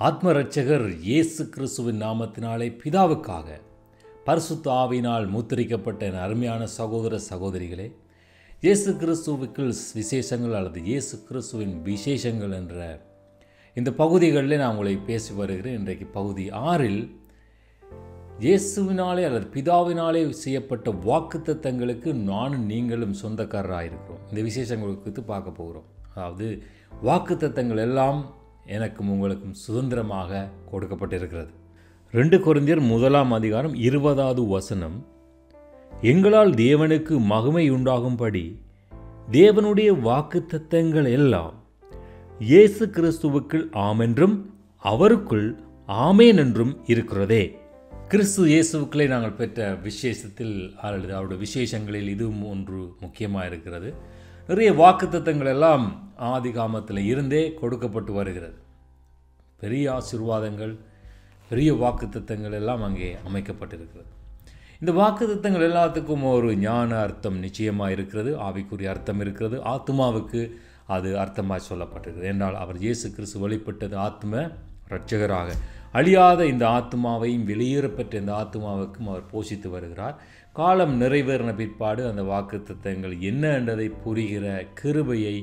ஆத்மரட்சகர் இயேசு கிறிஸ்துவின் நாமத்தினாலே பிதாவுக்காக பரிசுத்த ஆவினால் மூத்தரிக்கப்பட்ட என் அருமையான சகோதர சகோதரிகளே இயேசு கிறிஸ்துவுக்குள் விசேஷங்கள் அல்லது இயேசு கிறிஸ்துவின் விசேஷங்கள் என்ற இந்த பகுதிகளில் நான் உங்களை பேசி வருகிறேன். இன்றைக்கு பகுதி ஆறில் இயேசுவினாலே அல்லது பிதாவினாலே செய்யப்பட்ட வாக்குத்தத்தங்களுக்கு நானும் நீங்களும் சொந்தக்காரராக இருக்கிறோம் இந்த விசேஷங்கள் குறித்து பார்க்க போகிறோம். அதாவது வாக்குத்தத்தங்கள் எல்லாம் எனக்கும் உங்களுக்கும் சுதந்திரமாக கொடுக்கப்பட்டிருக்கிறது. ரெண்டு குறைந்தர் முதலாம் அதிகாரம் இருபதாவது வசனம். எங்களால் தேவனுக்கு மகிமை உண்டாகும்படி தேவனுடைய வாக்குத்தத்தங்கள் எல்லாம் இயேசு கிறிஸ்துவுக்குள் ஆமென்றும் அவருக்குள் ஆமேன் என்றும் இருக்கிறதே. கிறிஸ்து இயேசுக்களை நாங்கள் பெற்ற விசேஷத்தில் அல்லது அவருடைய விசேஷங்களில் இதுவும் ஒன்று முக்கியமாக இருக்கிறது நிறைய வாக்குத்தத்தங்கள் எல்லாம் ஆதிகாமத்தில் இருந்தே கொடுக்கப்பட்டு வருகிறது. பெரிய ஆசீர்வாதங்கள் பெரிய வாக்குத்தத்தங்கள் எல்லாம் அங்கே அமைக்கப்பட்டிருக்கிறது. இந்த வாக்குத்தத்தங்கள் எல்லாத்துக்கும் ஒரு ஞான அர்த்தம் நிச்சயமாக இருக்கிறது ஆவிக்குரிய அர்த்தம் இருக்கிறது. ஆத்மாவுக்கு அது அர்த்தமாக சொல்லப்பட்டிருக்கிறது. என்றால் அவர் இயேசு கிறிஸ்து வெளிப்பட்டது ஆத்ம ரட்சகராக அழியாத இந்த ஆத்மாவையும் வெளியேறப்பெற்ற இந்த ஆத்மாவுக்கும் அவர் போஷித்து வருகிறார். காலம் நிறைவேறின பிற்பாடு அந்த வாக்குத்தத்தங்கள் என்ன என்றதை புரிகிற கிருபையை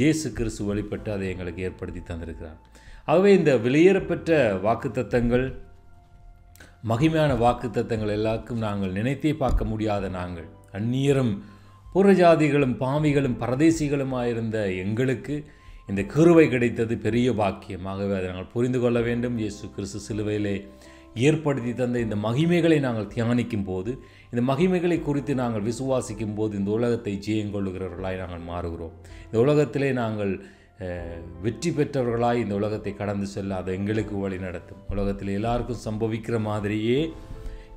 இயேசு கிறிஸ்து வழிபட்டு அதை எங்களுக்கு ஏற்படுத்தி தந்திருக்கிறார். ஆகவே இந்த வெளியேறப்பெற்ற வாக்குத்தத்தங்கள் மகிமையான வாக்குத்தத்தங்கள் எல்லாருக்கும் நாங்கள் நினைத்தே பார்க்க முடியாத நாங்கள். அந்நியரும் புறஜாதிகளும் பாவிகளும் பரதேசிகளுமாயிருந்த எங்களுக்கு இந்த கிருவை கிடைத்தது பெரிய பாக்கியமாகவே அதை நாங்கள் புரிந்து கொள்ள வேண்டும். இயேசு கிறிஸ்து சிலுவையிலே ஏற்படுத்தி தந்த இந்த மகிமைகளை நாங்கள் தியானிக்கும் போது இந்த மகிமைகளை குறித்து நாங்கள் விசுவாசிக்கும் போது இந்த உலகத்தை ஜெயங்கொள்ளுகிறவர்களாய் நாங்கள் மாறுகிறோம். இந்த உலகத்திலே நாங்கள் வெற்றி பெற்றவர்களாய் இந்த உலகத்தை கடந்து செல்ல அதை எங்களுக்கு வழி நடத்தும். உலகத்தில் எல்லாருக்கும் சம்பவிக்கிற மாதிரியே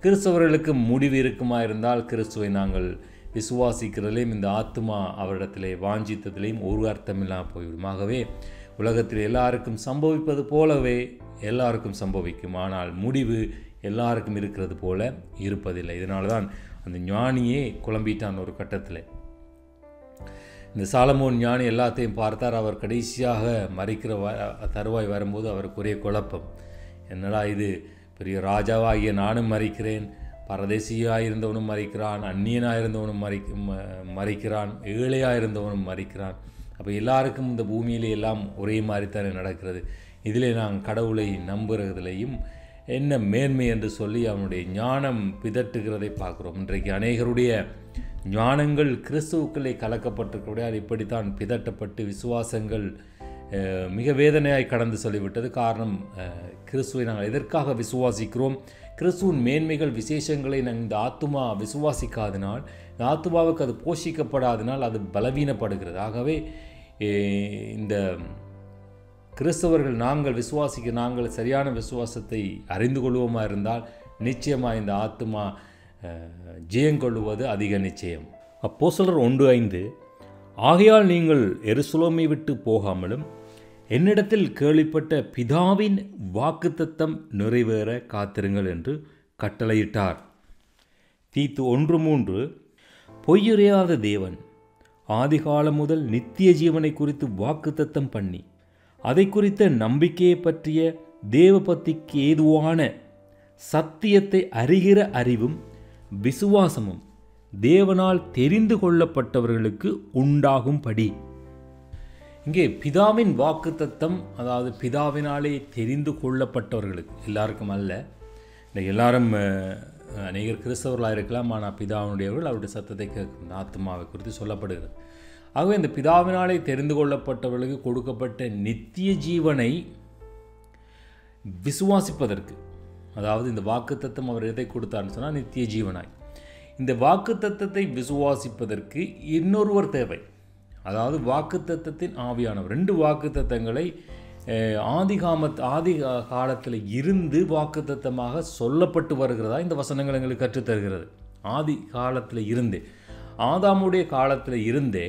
கிறிஸ்தவர்களுக்கு முடிவு இருக்குமா இருந்தால் கிறிஸ்துவை நாங்கள் விசுவாசிக்கிறதிலையும் இந்த ஆத்மா அவரிடத்திலே வாஞ்சித்ததிலையும் ஒரு அர்த்தம் இல்லாமல் போய்விடும். ஆகவே உலகத்தில் எல்லாருக்கும் சம்பவிப்பது போலவே எல்லாருக்கும் சம்பவிக்கும். ஆனால் முடிவு எல்லாருக்கும் இருக்கிறது போல இருப்பதில்லை. இதனால தான் அந்த ஞானியே குழம்பிட்டான் ஒரு கட்டத்தில். இந்த சாலமோன் ஞானி எல்லாத்தையும் பார்த்தார். அவர் கடைசியாக மறைக்கிற வ தருவாய் வரும்போது அவருக்குரிய குழப்பம். என்னடா இது? பெரிய ராஜாவாகிய நானும் மறைக்கிறேன். பரதேசியாக இருந்தவனும் மறைக்கிறான். அந்நியனாக இருந்தவனும் மறி மறிக்கிறான். ஏழையாக இருந்தவனும் மறைக்கிறான். அப்போ எல்லாருக்கும் இந்த பூமியிலே எல்லாம் ஒரே மாதிரி தானே நடக்கிறது. இதிலே நாங்கள் கடவுளை நம்புகிறதுலையும் என்ன மேன்மை என்று சொல்லி அவனுடைய ஞானம் பிதட்டுகிறதை பார்க்குறோம். இன்றைக்கு அநேகருடைய ஞானங்கள் கிறிஸ்துவுக்களே கலக்கப்பட்டிருக்கிறபடியால் இப்படித்தான் பிதட்டப்பட்டு விசுவாசங்கள் மிக வேதனையாய் கடந்து சொல்லிவிட்டது. காரணம் கிறிஸ்துவை நாங்கள் எதற்காக விசுவாசிக்கிறோம்? கிறிஸ்துவின் மேன்மைகள் விசேஷங்களை இந்த ஆத்துமா விசுவாசிக்காதனால் இந்த ஆத்துமாவுக்கு அது போஷிக்கப்படாதனால் அது பலவீனப்படுகிறது. ஆகவே இந்த கிறிஸ்தவர்கள் நாங்கள் விசுவாசிக்க நாங்கள் சரியான விசுவாசத்தை அறிந்து கொள்வோமா இருந்தால் நிச்சயமாக இந்த ஆத்மா ஜெயங்கொள்ளுவது அதிக நிச்சயம். அப்போ சொல்கிற ஒன்று ஐந்து ஆகையால் நீங்கள் எருசுலோமை விட்டு போகாமலும் என்னிடத்தில் கேள்விப்பட்ட பிதாவின் வாக்குத்தத்தம் நிறைவேற காத்திருங்கள் என்று கட்டளையிட்டார். தீத்து ஒன்று மூன்று பொய்யுறையாத தேவன் ஆதிகாலம் முதல் நித்திய ஜீவனை குறித்து வாக்குத்தத்தம் பண்ணி அதை குறித்த நம்பிக்கையை பற்றிய தேவபக்திக்கு ஏதுவான சத்தியத்தை அறிகிற அறிவும் விசுவாசமும் தேவனால் தெரிந்து கொள்ளப்பட்டவர்களுக்கு உண்டாகும்படி. இங்கே பிதாவின் வாக்கு தத்தம் அதாவது பிதாவினாலே தெரிந்து கொள்ளப்பட்டவர்களுக்கு எல்லாருக்கும் அல்ல. இந்த எல்லாரும் அநேகர் கிறிஸ்தவர்களாக இருக்கலாம் ஆனால் பிதாவினுடையவர்கள் அவருடைய சத்தத்தை கேட்கும் ஆத்மாவை குறித்து சொல்லப்படுகிறது. ஆகவே இந்த பிதாவினாலே தெரிந்து கொள்ளப்பட்டவர்களுக்கு கொடுக்கப்பட்ட நித்திய ஜீவனை விசுவாசிப்பதற்கு அதாவது இந்த வாக்கு தத்தம் அவர் எதை கொடுத்தார்னு சொன்னால் நித்திய ஜீவனாய். இந்த வாக்கு தத்தத்தை விசுவாசிப்பதற்கு இன்னொருவர் தேவை. அதாவது வாக்குத்தத்தத்தின் ஆவியானவர். ரெண்டு வாக்குத்தத்தங்களை ஆதிகாமத் ஆதி காலத்தில் இருந்து வாக்குத்தத்தமாக சொல்லப்பட்டு வருகிறதா இந்த வசனங்கள் எங்களுக்கு கற்றுத்தருகிறது ஆதி காலத்தில் இருந்தே. ஆதாமுடைய காலத்தில் இருந்தே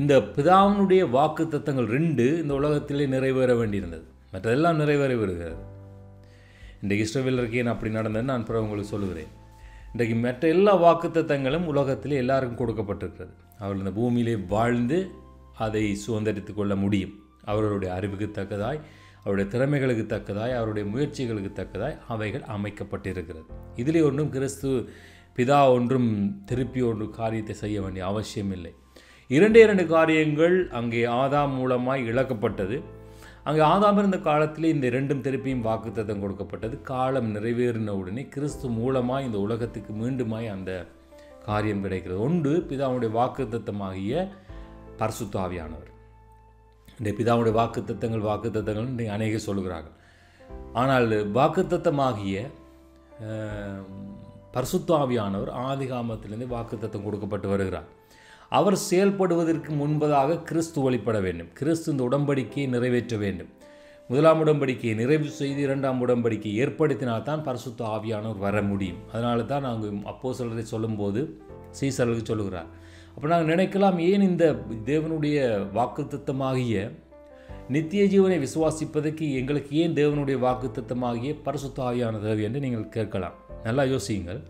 இந்த பிதாவினுடைய வாக்கு தத்தங்கள் ரெண்டு இந்த உலகத்திலே நிறைவேற வேண்டியிருந்தது. மற்றதெல்லாம் நிறைவேற வருகிறது. இன்றைக்கு இஸ்ரவேல் இருக்கேன் அப்படி நடந்ததுன்னு நான் பிற உங்களுக்கு சொல்லுகிறேன். இன்றைக்கு மற்ற எல்லா வாக்குத்தத்தங்களும் உலகத்தில் எல்லாருக்கும் கொடுக்கப்பட்டிருக்கிறது. அவர்கள் இந்த பூமியிலே வாழ்ந்து அதை சுதந்திரித்து கொள்ள முடியும். அவர்களுடைய அறிவுக்கு தக்கதாய் அவருடைய திறமைகளுக்கு தக்கதாய் அவருடைய முயற்சிகளுக்கு தக்கதாய் அவைகள் அமைக்கப்பட்டிருக்கிறது. இதிலே ஒன்றும் கிறிஸ்து பிதா ஒன்றும் திருப்பி ஒன்று காரியத்தை செய்ய வேண்டிய அவசியம் இல்லை. இரண்டே இரண்டு காரியங்கள் அங்கே ஆதாம் மூலமாய் இழக்கப்பட்டது. அங்கே ஆதாம் இருந்த காலத்திலே இந்த இரண்டும் திருப்பியும் வாக்குத்தத்தம் கொடுக்கப்பட்டது. காலம் நிறைவேறின உடனே கிறிஸ்து மூலமாய் இந்த உலகத்துக்கு மீண்டுமாய் அந்த காரியம் கிடைக்கிறது. ஒன்று பிதாவுடைய வாக்குத்தத்தமாகிய பரசுத்தாவியானவர் இந்த பிதாவுடைய வாக்குத்தத்தங்கள் வாக்குத்தத்தங்கள் இன்றைக்கு அநேக சொல்கிறார்கள் ஆனால் வாக்குத்தத்தமாகிய பரிசுத்தாவியானவர் ஆதிகாமத்திலிருந்து வாக்குத்தத்தம் கொடுக்கப்பட்டு வருகிறார். அவர் செயல்படுவதற்கு முன்பதாக கிறிஸ்து வழிபட வேண்டும். கிறிஸ்து இந்த உடம்படிக்கையை நிறைவேற்ற வேண்டும். முதலாம் உடன்படிக்கையை நிறைவு செய்து இரண்டாம் உடன்படிக்கையை ஏற்படுத்தினால்தான் பரிசுத்த ஆவியானவர் வர முடியும். அதனால தான் நாங்கள் அப்போ சொல்கிறதை சொல்லும்போது சீசர்களுக்கு சொல்லுகிறார். அப்போ நாங்கள் நினைக்கலாம் ஏன் இந்த தேவனுடைய வாக்குத்தத்தமாகிய நித்திய ஜீவனை விசுவாசிப்பதற்கு எங்களுக்கு ஏன் தேவனுடைய வாக்குத்தத்தமாகிய பரிசுத்த ஆவியான தேவை என்று நீங்கள் கேட்கலாம். நல்லா யோசியுங்கள்.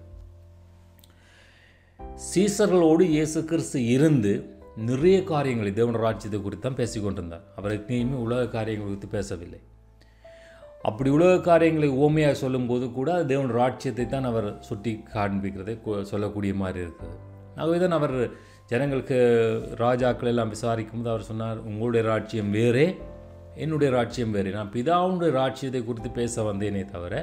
சீசர்களோடு இயேசு கிறிஸ்து இருந்து நிறைய காரியங்களை தேவன ராஜ்யத்தை குறித்து தான் பேசிக்கொண்டிருந்தார் அவர் எங்கேயுமே உலக காரியங்கள் குறித்து பேசவில்லை. அப்படி உலக காரியங்களை ஓமையாக சொல்லும்போது கூட தேவன் ராட்சியத்தை தான் அவர் சுட்டி காண்பிக்கிறதை சொல்லக்கூடிய மாதிரி இருக்குது. ஆகவே தான் அவர் ஜனங்களுக்கு ராஜாக்கள் எல்லாம் விசாரிக்கும் போது அவர் சொன்னார் உங்களுடைய ராட்சியம் வேறே என்னுடைய ராட்சியம் வேறே. நான் பிதாவுடைய ராட்சியத்தை குறித்து பேச வந்தேனே தவிர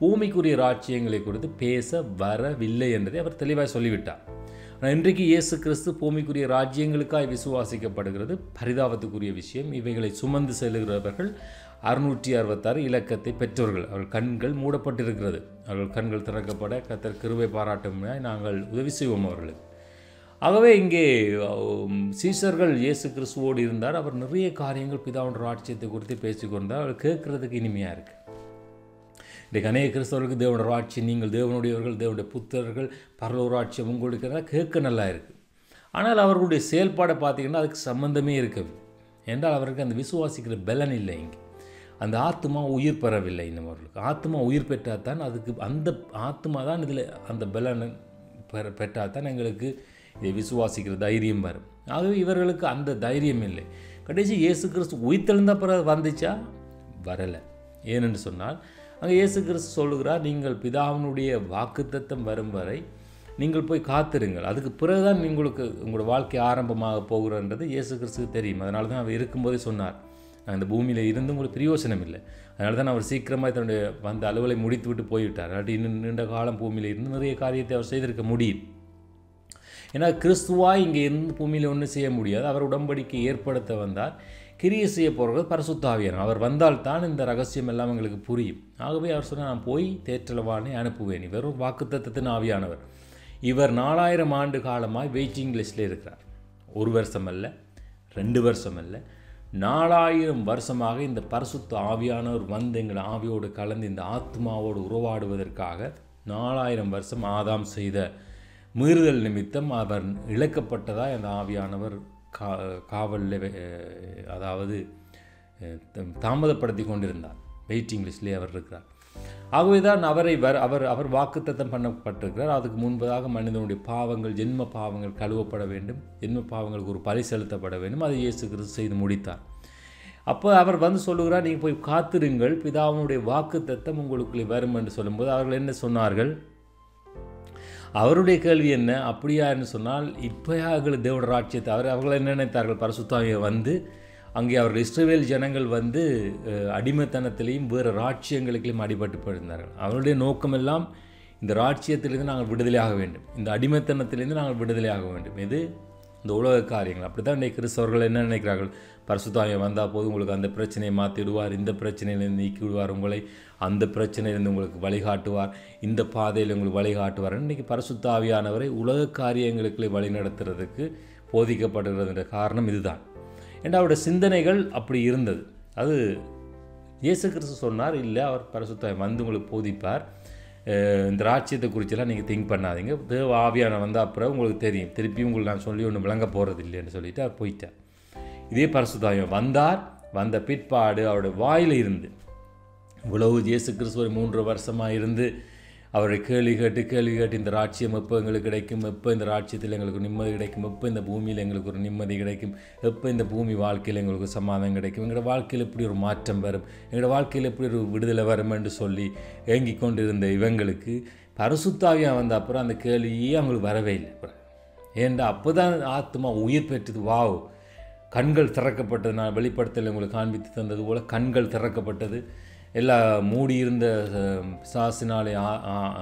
பூமிக்குரிய ராட்சியங்களை குறித்து பேச வரவில்லை என்பதை அவர் தெளிவாக சொல்லிவிட்டார். இன்றைக்கு இயேசு கிறிஸ்து பூமிக்குரிய ராஜ்யங்களுக்காய் விசுவாசிக்கப்படுகிறது. பரிதாபத்துக்குரிய விஷயம் இவைகளை சுமந்து செல்கிறவர்கள் அறுநூற்றி அறுபத்தாறு இலக்கத்தை பெற்றவர்கள் அவர்கள் கண்கள் மூடப்பட்டிருக்கிறது. அவர்கள் கண்கள் திறக்கப்பட கத்தர் கிருவை பாராட்டும் நாங்கள் உதவி செய்வோம் அவர்களுக்கு. ஆகவே இங்கே சீசர்கள் இயேசு கிறிஸ்துவோடு இருந்தார். அவர் நிறைய காரியங்கள் பிதாவுடைய ராட்சியத்தை குறித்து பேசிக்கொண்டார் அவர் கேட்குறதுக்கு இனிமையாக இருக்குது இன்றைக்கு அநேக கிறிஸ்தவர்களுக்கு தேவனோட ராட்சியம் நீங்கள் தேவனுடையவர்கள் தேவனுடைய புத்தர்கள் பரலோர் ராட்சியம் உங்களுக்கு இருக்கிறதா? கேட்க நல்லா இருக்குது ஆனால் அவர்களுடைய செயல்பாடை பார்த்தீங்கன்னா அதுக்கு சம்மந்தமே இருக்குது என்றால் அவருக்கு அந்த விசுவாசிக்கிற பலன் இல்லை இங்கே. அந்த ஆத்மா உயிர் பெறவில்லை இன்னும் அவர்களுக்கு. ஆத்மா உயிர் பெற்றால் தான் அதுக்கு அந்த ஆத்மா தான் இதில் அந்த பலன் பெற பெற்றால் தான் எங்களுக்கு இதை விசுவாசிக்கிற தைரியம் வரும். ஆகவே இவர்களுக்கு அந்த தைரியம் இல்லை. கடைசி இயேசு கிறிஸ்து உயிர்த்தெழுந்த பிறகு வந்துச்சா? வரலை. ஏனென்று சொன்னால் அங்கே இயேசு கிறிஸ்து சொல்லுகிறார் நீங்கள் பிதாவினுடைய வாக்குத்தத்தம் வரும் வரை நீங்கள் போய் காத்திருங்கள். அதுக்கு பிறகுதான் உங்களுக்கு உங்களோட வாழ்க்கை ஆரம்பமாக போகிறன்றது இயேசு கிறிஸ்துக்கு தெரியும். அதனால தான் அவர் இருக்கும்போதே சொன்னார் நான் இந்த பூமியில் இருந்து உங்களுக்கு பிரியோசனம் இல்லை. அதனால தான் அவர் சீக்கிரமாக தன்னுடைய வந்த அலுவலை முடித்து விட்டு போய்விட்டார். அல்லாட்டி இன்னும் நீண்ட காலம் பூமியில் இருந்து நிறைய காரியத்தை அவர் செய்திருக்க முடியும். ஏன்னா கிறிஸ்துவாக இங்கே இருந்து பூமியில் ஒன்றும் செய்ய முடியாது. அவர் உடம்படிக்கை ஏற்படுத்த வந்தார். கிரியை செய்ய போகிறது பரிசுத்தாவியன் அவர் வந்தால் தான் இந்த ரகசியம் எல்லாம் எங்களுக்கு புரியும். ஆகவே அவர் சொன்னால் நான் போய் தேற்றலவானே அனுப்புவேன். இவர் ஒரு வாக்குத்தத்தத்தின் ஆவியானவர். இவர் நாலாயிரம் ஆண்டு காலமாய் வெயிட்டிங் லிஸ்ட்டில் இருக்கிறார். ஒரு வருஷம் அல்ல ரெண்டு வருஷம் அல்ல நாலாயிரம் வருஷமாக இந்த பரிசுத்த ஆவியானவர் வந்து எங்கள் ஆவியோடு கலந்து இந்த ஆத்மாவோடு உறவாடுவதற்காக நாலாயிரம் வருஷம் ஆதாம் செய்த மீறுதல் நிமித்தம் அவர் இழக்கப்பட்டதாக அந்த ஆவியானவர் கா காவலில் அதாவது தம்- தாமதப்படுத்தி கொண்டிருந்தார். வெயிட்டிங் லிஸ்ட்லேயே அவர் இருக்கிறார். ஆகவே தான் அவரை வர் அவர் அவர் வாக்குத்தத்தம் பண்ணப்பட்டிருக்கிறார். அதுக்கு முன்பதாக மனிதனுடைய பாவங்கள் ஜென்ம பாவங்கள் கழுவப்பட வேண்டும். ஜென்ம பாவங்களுக்கு ஒரு பலி செலுத்தப்பட வேண்டும். அதை இயேசு கிறிஸ்து செய்து முடித்தார். அப்போ அவர் வந்து சொல்லுகிறார் நீங்கள் போய் காத்திருங்கள். பிதாவினுடைய வாக்குத்தத்தம் உங்களுக்குள்ளே வரும் என்று சொல்லும்போது அவர்கள் என்ன சொன்னார்கள்? அவருடைய கேள்வி என்ன? அப்படியா என்று சொன்னால் இப்போயா அவர்கள் தேவோட ராட்சியத்தை அவர் அவர்கள் என்ன நினைத்தார்கள்? பரிசுத்தாவியை வந்து அங்கே அவர்கள் இஸ்ரவேல் ஜனங்கள் வந்து அடிமைத்தனத்திலையும் வேறு ராட்சியங்களுக்கும் அடிபட்டு போயிருந்தார்கள். அவருடைய நோக்கமெல்லாம் இந்த ராட்சியத்திலிருந்து நாங்கள் விடுதலையாக வேண்டும். இந்த அடிமைத்தனத்திலிருந்து நாங்கள் விடுதலையாக வேண்டும். இது இந்த உலக காரியங்கள். அப்படி தான் இன்றைக்கு கிறிஸ்தவர்கள் என்ன நினைக்கிறார்கள்? பரிசுத்தாயம் வந்தால் போது உங்களுக்கு அந்த பிரச்சனையை மாற்றிடுவார் இந்த பிரச்சனையிலிருந்து நீக்கி விடுவார் உங்களை. அந்த பிரச்சனையிலிருந்து உங்களுக்கு வழிகாட்டுவார். இந்த பாதையில் உங்களுக்கு வழிகாட்டுவார். இன்றைக்கி பரிசுத்தாவியானவரை உலக காரியங்களுக்குள்ளே வழிநடத்துறதுக்கு போதிக்கப்படுகிறதுன்ற காரணம் இதுதான். ஏன்னா அவருடைய சிந்தனைகள் அப்படி இருந்தது? அது இயேசு கிறிஸ்து சொன்னார் இல்லை அவர் பரிசுத்தாய் வந்து உங்களுக்கு போதிப்பார். இந்த ராட்சியத்தை குறிச்செல்லாம் நீங்கள் திங்க் பண்ணாதீங்க. தேவ ஆவியான வந்த அப்புறம் உங்களுக்கு தெரியும். திருப்பி உங்களுக்கு நான் சொல்லி ஒன்று விளங்க போகிறது இல்லைன்னு சொல்லிட்டு அவர் போயிட்டார். இதே பரசுதாயம் வந்தார். வந்த பிற்பாடு அவருடைய வாயில் இருந்து இவ்வளவு இயேசு கிறிஸ்துவர் மூன்று வருஷமாக இருந்து அவரை கேள்வி கேட்டு கேள்வி கேட்டு இந்த ராட்சியம் எப்போ எங்களுக்கு கிடைக்கும்? எப்போ இந்த ராட்சியத்தில் எங்களுக்கு நிம்மதி கிடைக்கும்? எப்போ இந்த பூமியில் எங்களுக்கு ஒரு நிம்மதி கிடைக்கும்? எப்போ இந்த பூமி வாழ்க்கையில் எங்களுக்கு சமாதானம் கிடைக்கும்? எங்களோட வாழ்க்கையில் எப்படி ஒரு மாற்றம் வரும்? எங்களோட வாழ்க்கையில் எப்படி ஒரு விடுதலை வரும் என்று சொல்லி ஏங்கிக் கொண்டிருந்த இவங்களுக்கு பரிசுத்தாவியாக வந்த அப்புறம் அந்த கேள்வியே அவங்களுக்கு வரவே இல்லை. அப்புறம் ஏன்டா அப்போ தான் ஆத்மா உயிர் பெற்றது. வாவ். கண்கள் திறக்கப்பட்டது. நான் வெளிப்படுத்தல் உங்களுக்கு காண்பித்து தந்தது போல் கண்கள் திறக்கப்பட்டது. எல்லா மூடியிருந்த சாசினாலே பிசாசினாலே ஆ-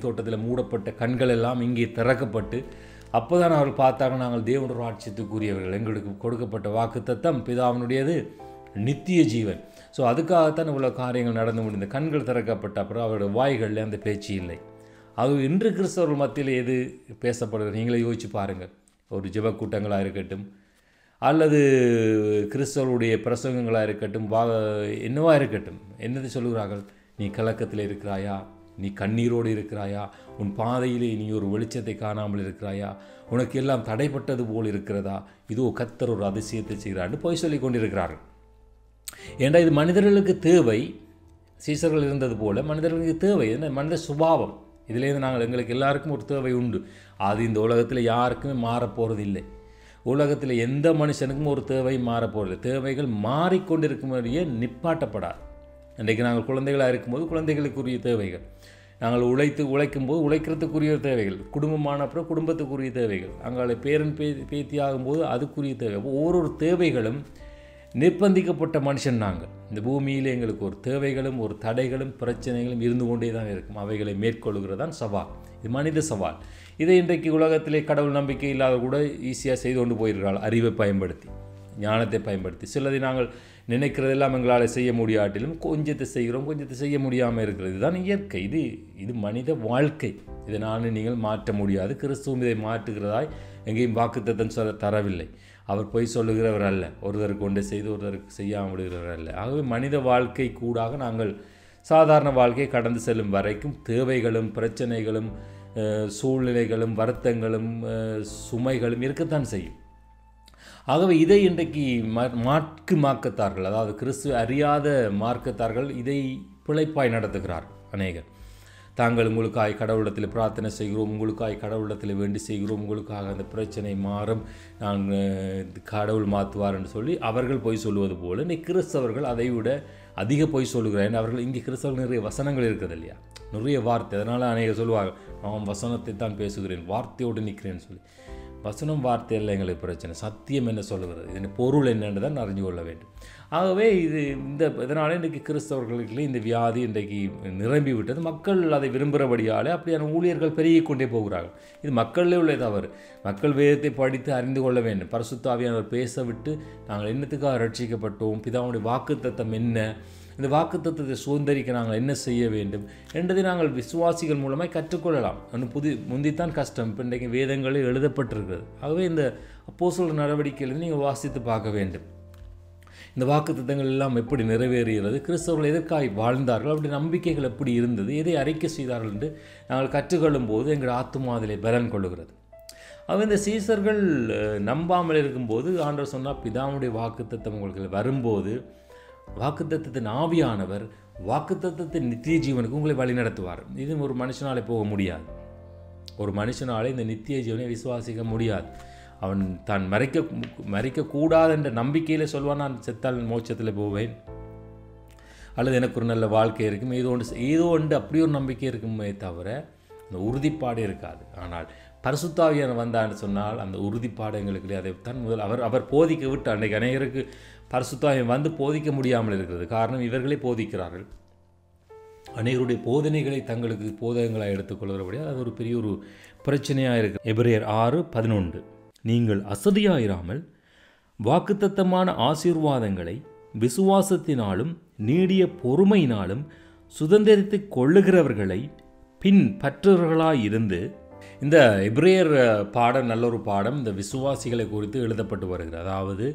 தோட்டத்தில் மூடப்பட்ட கண்கள் எல்லாம் இங்கே திறக்கப்பட்டு அப்போ தான் அவர்கள் பார்த்தாங்க நாங்கள் தேவனோட ராட்சியத்துக்குரியவர்கள் எங்களுக்கு கொடுக்கப்பட்ட வாக்குத்தத்தம் பிதாவினுடையது நித்திய ஜீவன். ஸோ அதுக்காகத்தான் இவ்வளோ காரியங்கள் நடந்து முடிந்த கண்கள் திறக்கப்பட்ட அப்புறம் அவருடைய வாய்களில் அந்த பேச்சு இல்லை. அது இன்று கிறிஸ்தவர்கள் மத்தியில் எது பேசப்படுகிறது? நீங்களே யோசிச்சு பாருங்கள். ஒரு ஜெப கூட்டங்களாக இருக்கட்டும் அல்லது கிறிஸ்தவருடைய பிரசங்கங்களாக இருக்கட்டும் வா என்னவாக இருக்கட்டும் என்னது சொல்லுகிறார்கள்? நீ கலக்கத்தில் இருக்கிறாயா? நீ கண்ணீரோடு இருக்கிறாயா? உன் பாதையிலே நீ ஒரு வெளிச்சத்தை காணாமல் இருக்கிறாயா? உனக்கு எல்லாம் தடைப்பட்டது போல் இருக்கிறதா? இதோ கத்தர் ஒரு அதிசயத்தை செய்கிறான்னு போய் சொல்லி கொண்டிருக்கிறார்கள். ஏன்னா இது மனிதர்களுக்கு தேவை? சீசர்கள் இருந்தது போல் மனிதர்களுக்கு தேவை. என்ன? மனித சுபாவம். இதிலேருந்து நாங்கள் எங்களுக்கு எல்லாருக்கும் ஒரு தேவை உண்டு. அது இந்த உலகத்தில் யாருக்குமே மாறப்போகிறது இல்லை உலகத்தில் எந்த மனுஷனுக்கும் ஒரு தேவை மாறப்போகிறது தேவைகள் மாறிக்கொண்டிருக்கும்போதே நிப்பாட்டப்படாது. இன்றைக்கு நாங்கள் குழந்தைகளாக இருக்கும்போது குழந்தைகளுக்குரிய தேவைகள். நாங்கள் உழைத்து உழைக்கும்போது உழைக்கிறதுக்குரிய தேவைகள். குடும்பமான அப்புறம் குடும்பத்துக்குரிய தேவைகள். அங்கால பேரன் பே பேத்தி ஆகும்போது அதுக்குரிய தேவை. ஒவ்வொரு தேவைகளும் நிர்பந்திக்கப்பட்ட மனுஷன் நாங்கள். இந்த பூமியில் எங்களுக்கு ஒரு தேவைகளும் ஒரு தடைகளும் பிரச்சனைகளும் இருந்து கொண்டே தான் இருக்கும். அவைகளை மேற்கொள்கிறது தான் சவால். இது மனித சவால். இதை இன்றைக்கு உலகத்திலே கடவுள் நம்பிக்கை இல்லாத கூட ஈஸியாக செய்து கொண்டு போயிருக்கிறாள். அறிவை பயன்படுத்தி ஞானத்தை பயன்படுத்தி. சிலதை நாங்கள் நினைக்கிறதெல்லாம் எங்களால் செய்ய முடியாட்டிலும் கொஞ்சத்தை செய்கிறோம் கொஞ்சத்தை செய்ய முடியாமல் இருக்கிறது. இதுதான் இயற்கை. இது இது மனித வாழ்க்கை. இதை நான் நீங்கள் மாற்ற முடியாது. கிறிஸ்துவம் இதை மாற்றுகிறதாய் எங்கேயும் வாக்குத்தத்தம் சொல்ல தரவில்லை. அவர் பொய் சொல்லுகிறவர் அல்ல. ஒருவருக்கு ஒன்றை செய்து ஒருவருக்கு செய்யாமல் விடுகிறவர் அல்ல. ஆகவே மனித வாழ்க்கை கூடாக நாங்கள் சாதாரண வாழ்க்கையை கடந்து செல்லும் வரைக்கும் தேவைகளும் பிரச்சனைகளும் சூழ்நிலைகளும் வருத்தங்களும் அஹ், சுமைகளும் இருக்கத்தான் செய்யும். ஆகவே இதை இன்றைக்கு ம மாற்கு மார்க்கத்தார்கள் அதாவது கிறிஸ்து அறியாத மார்க்கத்தார்கள் இதை பிழைப்பாய் நடத்துகிறார் அநேகர். தாங்கள் உங்களுக்காய் கடவுளிடத்தில் பிரார்த்தனை செய்கிறோம் உங்களுக்காய் கடவுளிடத்தில் வேண்டி செய்கிறோம் உங்களுக்காக அந்த பிரச்சனை மாறும் நான் கடவுள் மாற்றுவார் என்று சொல்லி அவர்கள் பொய் சொல்லுவது போல இன்னைக்கு கிறிஸ்தவர்கள் அதை விட அதிக பொய் சொல்லுகிறேன் அவர்கள் இங்கே கிறிஸ்தவர்கள் நிறைய வசனங்கள் இருக்குது இல்லையா? நிறைய வார்த்தை. அதனால் அநேகர் சொல்லுவாங்க நான் வசனத்தை தான் பேசுகிறேன் வார்த்தையோடு நிற்கிறேன்னு சொல்லி. வசனம் வார்த்தை இல்லை எங்களுக்கு பிரச்சனை. சத்தியம் என்ன சொல்லுகிறது? இதன் பொருள் என்னென்று தான் அறிஞ்சு கொள்ள வேண்டும். ஆகவே இது இந்த இதனால் இன்றைக்கு கிறிஸ்தவர்களுக்கு இந்த வியாதி இன்றைக்கு நிரம்பி விட்டது. மக்கள் அதை விரும்புகிறபடியாலே அப்படியான ஊழியர்கள் பெருகி கொண்டே போகிறார்கள். இது மக்களிலே உள்ள தவறு. மக்கள் வேதத்தை படித்து அறிந்து கொள்ள வேண்டும். பரிசுத்தாவியானவர் பேச விட்டு நாங்கள் என்னத்துக்காக ரட்சிக்கப்பட்டோம்? பிதாவுடைய வாக்குத்தத்தம் என்ன? இந்த வாக்குத்தத்தை சுதந்திரிக்க நாங்கள் என்ன செய்ய வேண்டும்? என்றதை நாங்கள் விசுவாசிகள் மூலமாக கற்றுக்கொள்ளலாம். ஒன்று புதி முந்தித்தான் கஷ்டம். இப்போ இன்றைக்கு வேதங்களில் எழுதப்பட்டிருக்கிறது. ஆகவே இந்த அப்போஸ்தலர் நடவடிக்கையிலிருந்து நீங்கள் வாசித்து பார்க்க வேண்டும். இந்த வாக்குத்தத்தங்கள் எல்லாம் எப்படி நிறைவேறுகிறது? கிறிஸ்தவர்கள் எதற்காக வாழ்ந்தார்கள்? அப்படி நம்பிக்கைகள் எப்படி இருந்தது? எதை அறிக்கை செய்தார்கள் என்று நாங்கள் கற்றுக்கொள்ளும் போது எங்கள் ஆத்துமாதிலே பலன் கொள்ளுகிறது. அவ இந்த சீசர்கள் நம்பாமல் இருக்கும்போது ஆண்டவர் சொன்னால் பிதாவுடைய வாக்குத்தத்தம் உங்களுக்கு வரும்போது வாக்குத்தத்தத்தின் ஆவியானவர் வாக்குத்தத்தத்தின் நித்திய ஜீவனுக்கு உங்களை வழிநடத்துவார் இது ஒரு மனுஷனாலே போக முடியாது. ஒரு மனுஷனாலே இந்த நித்திய ஜீவனை விசுவாசிக்க முடியாது. அவன் தான் மறைக்க மறைக்கக்கூடாது என்ற நம்பிக்கையில் சொல்வான் நான் செத்தால் மோட்சத்தில் போவேன். அல்லது எனக்கு ஒரு நல்ல வாழ்க்கை இருக்கும். ஏதோ ஒன்று ஏதோ ஒன்று அப்படி ஒரு நம்பிக்கை இருக்குமே தவிர அந்த உறுதிப்பாடு இருக்காது. ஆனால் பரிசுத்தாவியான வந்தான்னு சொன்னால் அந்த உறுதிப்பாடு எங்களுக்கு இல்லை. அதை தான் முதல் அவர் அவர் போதிக்க விட்டு அன்றைக்கு அநேகருக்கு பரிசுத்தாவியம் வந்து போதிக்க முடியாமல் இருக்கிறது. காரணம் இவர்களே போதிக்கிறார்கள். அநேகருடைய போதனைகளை தங்களுக்கு போதகங்களாக எடுத்துக்கொள்கிறபடியால் அது ஒரு பெரிய ஒரு பிரச்சனையாக இருக்குது எபிரியர் ஆறு பதினொன்று. நீங்கள் அசதியாயிராமல் வாக்குத்தத்தமான ஆசீர்வாதங்களை விசுவாசத்தினாலும் நீடிய பொறுமையினாலும் சுதந்திரித்து கொள்ளுகிறவர்களை பின்பற்றவர்களாயிருந்து இந்த எப்ரேயர் பாடம் நல்ல ஒரு பாடம் இந்த விசுவாசிகளை குறித்து எழுதப்பட்டு வருகிறது. அதாவது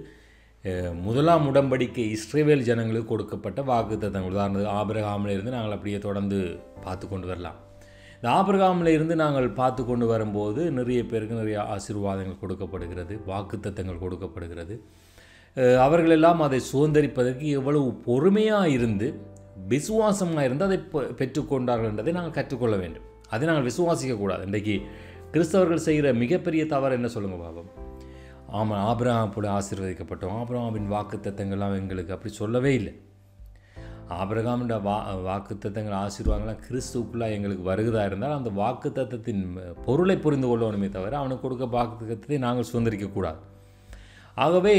முதலாம் உடம்படிக்கை இஸ்ரேவேல் ஜனங்களுக்கு கொடுக்கப்பட்ட வாக்குத்தத்தங்கள். உதாரணத்துக்கு ஆபிரகாமில் இருந்து நாங்கள் அப்படியே தொடர்ந்து பார்த்து கொண்டு வரலாம். இந்த ஆபிரகாமில் இருந்து நாங்கள் பார்த்து கொண்டு வரும்போது நிறைய பேருக்கு நிறைய ஆசீர்வாதங்கள் கொடுக்கப்படுகிறது வாக்குத்தத்தங்கள் கொடுக்கப்படுகிறது. அவர்களெல்லாம் அதை சுதந்திரிப்பதற்கு எவ்வளவு பொறுமையாக இருந்து விசுவாசமாக இருந்து அதை பெற்றுக்கொண்டார்கள் என்பதை நாங்கள் கற்றுக்கொள்ள வேண்டும். அதை நாங்கள் விசுவாசிக்கக்கூடாது இன்றைக்கு கிறிஸ்தவர்கள் செய்கிற மிகப்பெரிய தவறு என்ன சொல்லுங்கள் பாபம்? ஆமாம் ஆபிரகாம் போல ஆசீர்வதிக்கப்பட்டோம். ஆபிரகாமின் வாக்குத்தத்தங்கள்லாம் எங்களுக்கு அப்படி சொல்லவே இல்லை. ஆபிரகாமின் வா வாக்குத்தத்தங்கள் ஆசீர்வாதங்கள்லாம் கிறிஸ்துக்குள்ளாக எங்களுக்கு வருகிறதா இருந்தால் அந்த வாக்குத்தத்தத்தின் பொருளை புரிந்து கொள்ளணுமே தவிர அவனுக்கு கொடுக்க வாக்குத்தத்தை நாங்கள் சுதந்திரிக்கக்கூடாது. ஆகவே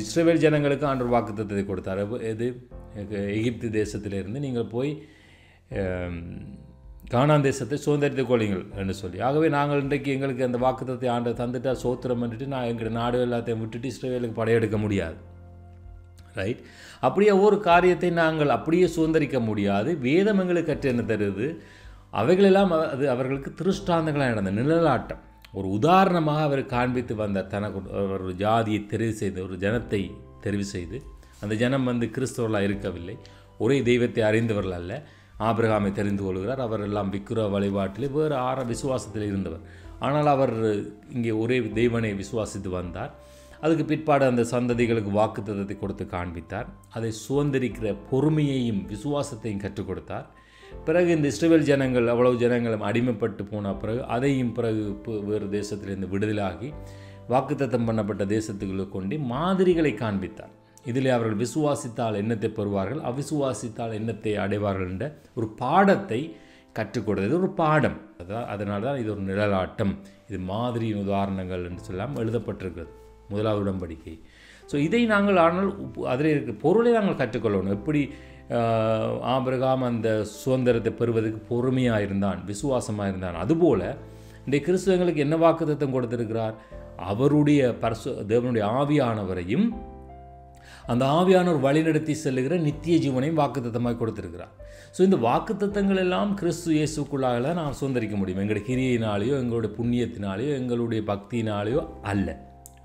இஸ்ரேல் இஸ்ரவேல் ஜனங்களுக்கு ஆண்டவர் வாக்குத்தத்தத்தை கொடுத்தார். இது எது எகிப்து தேசத்திலிருந்து நீங்கள் போய் காணான் தேசத்தை சுதந்திரித்துக் கொள்ளுங்கள் என்று சொல்லி. ஆகவே நாங்கள் இன்றைக்கு எங்களுக்கு அந்த வாக்குத்தத்தை ஆண்டு தந்துட்டால் சோத்திரம் பண்ணிட்டு நான் எங்கள் நாடு எல்லாத்தையும் விட்டுட்டு இஸ்ரவேலுக்கு படையெடுக்க முடியாது. ரைட் அப்படியே ஒவ்வொரு காரியத்தை நாங்கள் அப்படியே சுதந்திரிக்க முடியாது. வேதம் எங்களுக்கு கற்று என்ன தருது? அவைகளெல்லாம் அது அவர்களுக்கு திருஷ்டாந்தங்களாக நடந்த நிழலாட்டம். ஒரு உதாரணமாக அவர் காண்பித்து வந்த தனக்கு ஒரு- ஒரு ஜாதியை தெரிவு செய்து ஒரு ஜனத்தை தெரிவு செய்து அந்த ஜனம் வந்து கிறிஸ்தவர்களாக இருக்கவில்லை. ஒரே தெய்வத்தை அறிந்தவர்கள் அல்ல. ஆபிரகாமை தெரிந்து கொள்கிறார். அவர் எல்லாம் விக்கிர வழிபாட்டில் வேறு ஆற விசுவாசத்தில் இருந்தவர். ஆனால் அவர் இங்கே ஒரே தெய்வனை விசுவாசித்து வந்தார். அதுக்கு பிற்பாடு அந்த சந்ததிகளுக்கு வாக்குத்தத்தை கொடுத்து காண்பித்தார். அதை சுதந்திரிக்கிற பொறுமையையும் விசுவாசத்தையும் கற்றுக் கொடுத்தார். பிறகு இந்த இஸ்ரேல் ஜனங்கள் அவ்வளவு ஜனங்களும் அடிமைப்பட்டு போன பிறகு அதையும் பிறகு வேறு தேசத்திலிருந்து விடுதலாகி வாக்குத்தத்தம் பண்ணப்பட்ட தேசத்துக்குள்ளே கொண்டு மாதிரிகளை காண்பித்தார். இதில் அவர்கள் விசுவாசித்தால் எண்ணத்தை பெறுவார்கள்? அவிசுவாசித்தால் எண்ணத்தை அடைவார்கள் என்ற ஒரு பாடத்தை கற்றுக் கொடுத்தது. ஒரு பாடம். அதான் அதனால தான் இது ஒரு நிழலாட்டம். இது மாதிரியின் உதாரணங்கள் என்று சொல்லாமல் எழுதப்பட்டிருக்கிறது. முதலாவது உடன்படிக்கை. ஸோ இதை நாங்கள் ஆனால் அதில் இருக்கிற பொருளை நாங்கள் கற்றுக்கொள்ளணும். எப்படி ஆபிரகாம் அந்த சுதந்திரத்தை பெறுவதற்கு பொறுமையாக இருந்தான் விசுவாசமாக இருந்தான். அதுபோல் இந்த கிறிஸ்துவங்களுக்கு என்ன வாக்குத்தத்தம் கொடுத்திருக்கிறார்? அவருடைய பரசு தேவனுடைய ஆவியானவரையும் அந்த ஆவியானவர் வழிநடத்தி செல்லுகிற நித்திய ஜீவனையும் வாக்குத்தத்தமாக கொடுத்துருக்கிறார். ஸோ இந்த வாக்குத்தத்தங்கள் எல்லாம் கிறிஸ்து இயேசுக்குள்ளாக நாம் சுதந்திரிக்க முடியும். எங்களுடைய கிரியினாலேயோ எங்களுடைய புண்ணியத்தினாலேயோ எங்களுடைய பக்தியினாலேயோ அல்ல.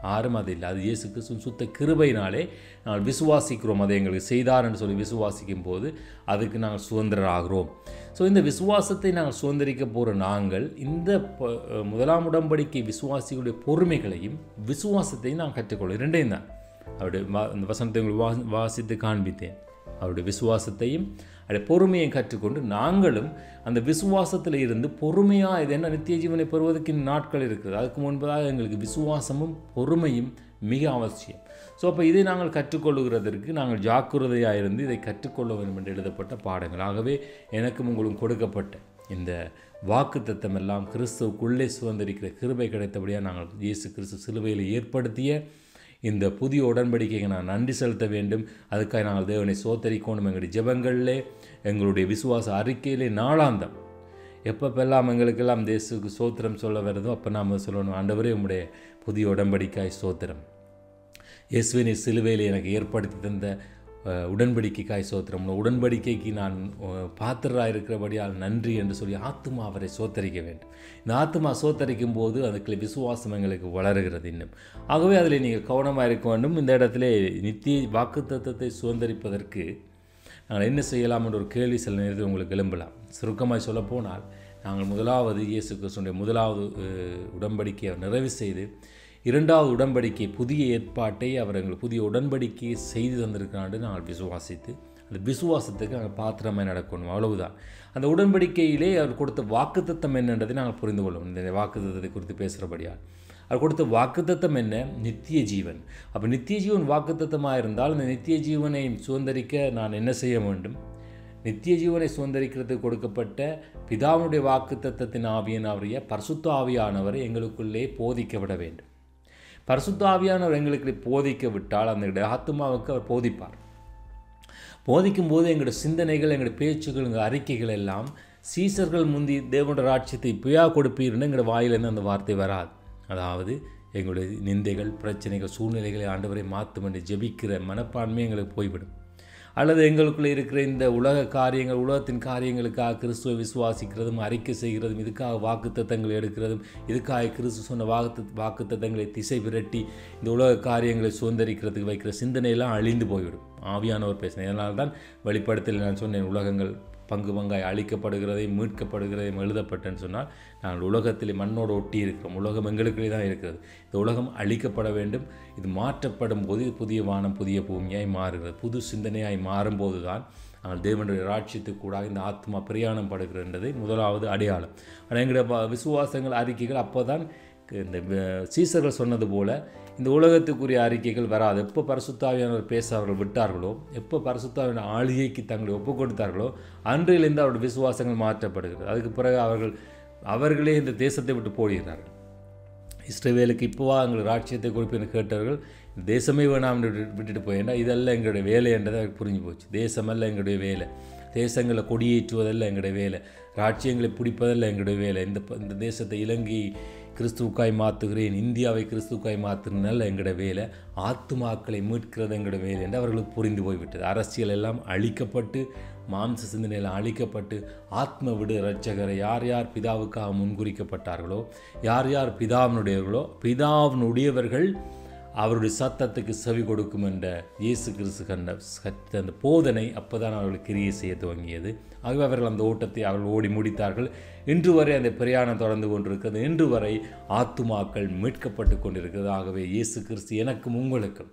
யாரும் அது இல்லை. அது இயேசு கிறிஸ்துவின் சுத்த கிருபையினாலே நாங்கள் விசுவாசிக்கிறோம். அதை எங்களுக்கு செய்தார்னு சொல்லி விசுவாசிக்கும் போது அதுக்கு நாங்கள் சுதந்திரராகிறோம். ஸோ இந்த விசுவாசத்தை நாங்கள் சுதந்திரிக்க போகிற நாங்கள் இந்த முதலாம் உடம்படிக்கை விசுவாசிகளுடைய பொறுமைகளையும் விசுவாசத்தையும் நான் கற்றுக்கொள்ளும் இரண்டையும் தான். அவருடைய இந்த வசனத்தை உங்களுக்கு வா வாசித்து காண்பித்தேன். அவருடைய விசுவாசத்தையும் அவருடைய பொறுமையை கற்றுக்கொண்டு நாங்களும் அந்த விசுவாசத்தில் இருந்து பொறுமையாக இது என்ன நித்திய ஜீவனை பெறுவதற்கு நாட்கள் இருக்குது. அதுக்கு முன்பதாக எங்களுக்கு விசுவாசமும் பொறுமையும் மிக அவசியம். ஸோ அப்போ இதை நாங்கள் கற்றுக்கொள்ளுகிறதற்கு நாங்கள் ஜாக்கிரதையாக இருந்து இதை கற்றுக்கொள்ள வேண்டும் என்று எழுதப்பட்ட பாடங்கள். ஆகவே எனக்கும் உங்களும் கொடுக்கப்பட்ட இந்த வாக்குத்தத்தம் எல்லாம் கிறிஸ்துவுக்குள்ளே சுதந்திரிக்கிற கிருபை கிடைத்தபடியாக நாங்கள் இயேசு கிறிஸ்து சிலுவையில் ஏற்படுத்திய இந்த புதிய உடன்படிக்கைக்கு நான் நன்றி செலுத்த வேண்டும். அதுக்காக நாங்கள் தேவனை சோத்தரிக்கணும் எங்களுடைய ஜெபங்களிலே எங்களுடைய விசுவாச அறிக்கையிலே நாளாந்தம். எப்பப்பெல்லாம் எங்களுக்கெல்லாம் தேசுக்கு சோத்திரம் சொல்ல வருதோ அப்போ நாம் சொல்லணும். ஆண்டவரே உங்களுடைய புதிய உடன்படிக்காய் சோத்திரம். இயேசுவினை சிலுவையில் எனக்கு ஏற்படுத்தி தந்த உடன்படிக்கைக்காய் சோத்திரம். உடன்படிக்கைக்கு நான் பாத்திரராக இருக்கிறபடியால் நன்றி என்று சொல்லி ஆத்துமா அவரை சோத்தரிக்க வேண்டும். இந்த ஆத்துமா சோத்தரிக்கும் போது அதுக்குள்ள விசுவாசம் எங்களுக்கு வளருகிறது இன்னும். ஆகவே அதில் நீங்கள் கவனமாக இருக்க வேண்டும். இந்த இடத்துல நித்திய வாக்குத்தத்தத்தை சுதந்திரிப்பதற்கு நாங்கள் என்ன செய்யலாம் என்ற ஒரு கேள்வி சில நேரத்தில் உங்களுக்கு எழும்பலாம். சுருக்கமாக சொல்லப்போனால் நாங்கள் முதலாவது இயேசு கிறிஸ்துடைய முதலாவது உடன்படிக்கையை நிறைவு செய்து இரண்டாவது உடன்படிக்கை புதிய ஏற்பாட்டை அவர் எங்களுக்கு புதிய உடன்படிக்கையை செய்து தந்திருக்கிறாண்டு நாங்கள் விசுவாசித்து அந்த விசுவாசத்துக்கு நாங்கள் பாத்திரமாக நடக்கணும். அவ்வளவுதான். அந்த உடன்படிக்கையிலே அவர் கொடுத்த வாக்குத்தத்தம் என்னன்றதை நாங்கள் புரிந்து கொள்ளணும் இந்த வாக்குத்தத்தத்தை குறித்து பேசுகிறபடியால் அவர் கொடுத்த வாக்குத்தத்தம் என்ன? நித்திய ஜீவன். அப்போ நித்திய ஜீவன் வாக்குத்தத்தமாக இருந்தால் அந்த நித்திய ஜீவனை சுதந்திரிக்க நான் என்ன செய்ய வேண்டும்? நித்திய ஜீவனை சுதந்திரிக்கிறதுக்கு கொடுக்கப்பட்ட பிதாவுடைய வாக்குத்தத்தத்தின் ஆவியனாவரிய பரிசுத்த ஆவியானவரை எங்களுக்குள்ளே போதிக்க விட வேண்டும். பரிசுத்தாவியானவர் எங்களுக்கு போதிக்க விட்டால் அந்த ஆத்மாவுக்கு அவர் போதிப்பார். போதிக்கும் போது எங்களுடைய சிந்தனைகள் எங்களுடைய பேச்சுகள் எங்கள் அறிக்கைகள் எல்லாம் சீசர்கள் முந்தி தேவனுடைய ராட்சியத்தை இப்பயா கொடுப்பீர்னு எங்களோட வாயிலிருந்து அந்த வார்த்தை வராது. அதாவது எங்களுடைய நிந்தைகள் பிரச்சனைகள் சூழ்நிலைகளை ஆண்டவரை மாற்றும் என்று ஜெபிக்கிற மனப்பான்மை எங்களுக்கு போய்விடும். அல்லது எங்களுக்குள்ளே இருக்கிற இந்த உலக காரியங்கள் உலகத்தின் காரியங்களுக்காக கிறிஸ்துவை விசுவாசிக்கிறதும் அறிக்கை செய்கிறதும் இதுக்காக வாக்குத்தத்தங்களை எடுக்கிறதும் இதுக்காக கிறிஸ்து சொன்ன வாக்கு வாக்குத்தத்தங்களை திசை விரட்டி இந்த உலக காரியங்களை சுதந்திரிக்கிறதுக்கு வைக்கிற சிந்தனையெல்லாம் அழிந்து போய்விடும். ஆவியானவர் பேசினேன் இதனால தான் வெளிப்படத்தில் நான் சொன்னேன் உலகங்கள் பங்கு பங்காய் அழிக்கப்படுகிறதையும் மீட்கப்படுகிறதையும் எழுதப்பட்டேன்னு சொன்னால் நாங்கள் உலகத்தில் மண்ணோடு ஒட்டி இருக்கிறோம் உலகம் எங்களுக்குள்ளே தான் இருக்கிறது. இந்த உலகம் அழிக்கப்பட வேண்டும். இது மாற்றப்படும் போது புதிய வானம் புதிய பூமியாய் மாறுகிறது. புது சிந்தனையாய் மாறும்போது தான் நாங்கள் தேவனுடைய ராட்சியத்துக்கு கூட இந்த ஆத்மா பிரயாணம் படுகிறன்றதை முதலாவது அடையாளம். ஆனால் எங்களுடைய விசுவாசங்கள் அறிக்கைகள் அப்போ தான் இந்த சீசர்கள் சொன்னது போல் இந்த உலகத்துக்குரிய அறிக்கைகள் வராது. எப்போ பரிசுத்தாவியானவர் பேச அவர்கள் விட்டார்களோ எப்போ பரிசுத்தாவின் ஆளுகைக்கு தங்களை ஒப்பு கொடுத்தார்களோ அன்றிலிருந்து அவருடைய விசுவாசங்கள் மாற்றப்படுகிறது. அதுக்கு பிறகு அவர்கள் அவர்களே இந்த தேசத்தை விட்டு போடுகிறார்கள் இஸ்ரேவேலுக்கு இப்போவா எங்களுக்கு ராட்சியத்தை கொடுப்பேன்னு கேட்டவர்கள் தேசமே வேணாம் விட்டு- விட்டுட்டு போயிட்டா இதெல்லாம் எங்களுடைய வேலை என்றதை புரிஞ்சு போச்சு. தேசமல்ல எங்களுடைய வேலை. தேசங்களை கொடியேற்றுவதல்ல எங்களுடைய வேலை. ராட்சியங்களை பிடிப்பதல்ல எங்களுடைய வேலை. இந்த இந்த தேசத்தை இலங்கை கிறிஸ்துவுக்காய் மாற்றுகிறேன் இந்தியாவை கிறிஸ்துவுக்காய் மாற்றுறதுனால எங்களோட வேலை ஆத்துமாக்களை மீட்கிறது எங்களோட வேலை என்று அவர்களுக்கு புரிந்து போய்விட்டது. அரசியல் எல்லாம் அழிக்கப்பட்டு மாம்ச சிந்தனையில் அழிக்கப்பட்டு ஆத்ம விடு இரட்சகரை யார் யார் பிதாவுக்காக முன்குறிக்கப்பட்டார்களோ யார் யார் பிதாவினுடையவர்களோ பிதாவினுடையவர்கள் அவருடைய சத்தத்துக்கு செவி கொடுக்கும் என்ற இயேசு கிறிஸ்து கண்ட அந்த போதனை அப்போதான் அவர்கள் கிரியை செய்ய துவங்கியது. ஆகவே அவர்கள் அந்த ஓட்டத்தை அவர்கள் ஓடி முடித்தார்கள். இன்று வரை அந்த பிரயாணம் தொடர்ந்து கொண்டிருக்கிறது. இன்று வரை ஆத்துமாக்கள் மீட்கப்பட்டு கொண்டிருக்கிறது. ஆகவே இயேசு கிறிஸ்து எனக்கும் உங்களுக்கும்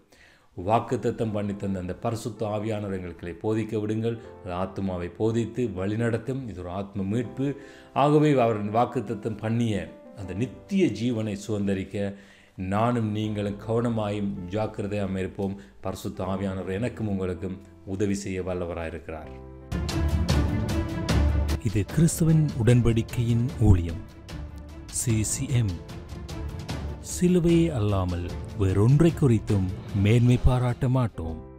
வாக்குத்தத்தம் பண்ணி தந்த அந்த பரிசுத்த ஆவியானவர் எங்களுக்கு போதிக்க விடுங்கள். அது ஆத்மாவை போதித்து வழிநடத்தும். இது ஒரு ஆத்ம மீட்பு. ஆகவே அவர் வாக்குத்தத்தம் பண்ணிய அந்த நித்திய ஜீவனை சுதந்தரிக்க நானும் நீங்களும் கவனமாயும் ஜாக்கிரதையாக இருப்போம். பரிசுத்த ஆவியானவர் எனக்கும் உங்களுக்கும் உதவி செய்ய வல்லவராயிருக்கிறார். இது கிறிஸ்துவின் உடன்படிக்கையின் ஊழியம். சிசிஎம் சிலுவையே அல்லாமல் வேறொன்றை குறித்தும் மேன்மை பாராட்ட மாட்டோம்.